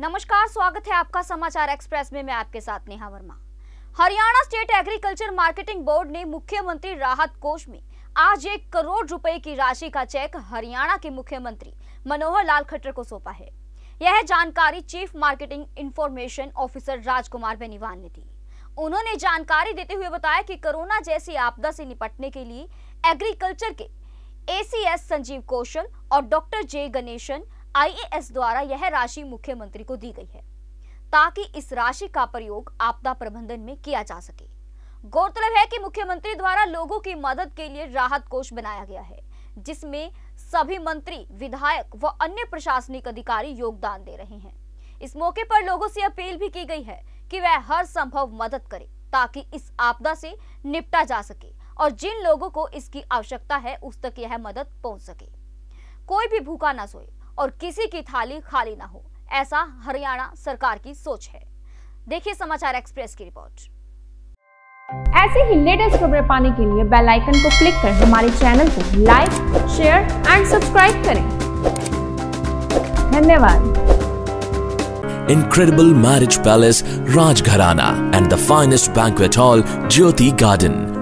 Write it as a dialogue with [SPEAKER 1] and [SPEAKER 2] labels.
[SPEAKER 1] नमस्कार, स्वागत है आपका समाचार एक्सप्रेस में। मैं आपके साथ Neha Verma. Haryana state agriculture marketing board ने मुख्यमंत्री राहत कोष में आज एक करोड़ रुपए की राशि का चेक हरियाणा के मुख्यमंत्री मनोहर लाल खट्टर को सौंपा है। यह जानकारी chief marketing information officer Rajkumar Beniwal ने दी। उन्होंने जानकारी देते हुए बताया कि कोरोना जैसी आपदा से निपटने के लिए एग्रीकल्चर के एसीएस संजीव कौशल और डॉक्टर जे गणेशन आईएएस द्वारा यह राशि मुख्यमंत्री को दी गई है, ताकि इस राशि का प्रयोग आपदा प्रबंधन में किया जा सके। गौरतलब है कि मुख्यमंत्री द्वारा लोगों की मदद के लिए राहत कोष बनाया गया है, जिसमें सभी मंत्री, विधायक व अन्य प्रशासनिक अधिकारी योगदान दे रहे हैं। इस मौके पर लोगों से अपील भी की गई है कि वह हर संभव मदद करे, ताकि इस आपदा से निपटा जा सके और जिन लोगों को इसकी आवश्यकता है उस तक यह मदद पहुँच सके। कोई भी भूखा ना सोए और किसी की थाली खाली ना हो। ऐसा हरियाणा सरकार की सोच है। देखिए समाचार एक्सप्रेस की रिपोर्ट।
[SPEAKER 2] ऐसे ही लेटेस्ट खबरें पाने के लिए बेल आइकन को क्लिक कर हमारे चैनल को लाइक शेयर एंड सब्सक्राइब करें। धन्यवाद।
[SPEAKER 3] Incredible marriage palace Rajgharana and the finest banquet hall Jyoti Garden.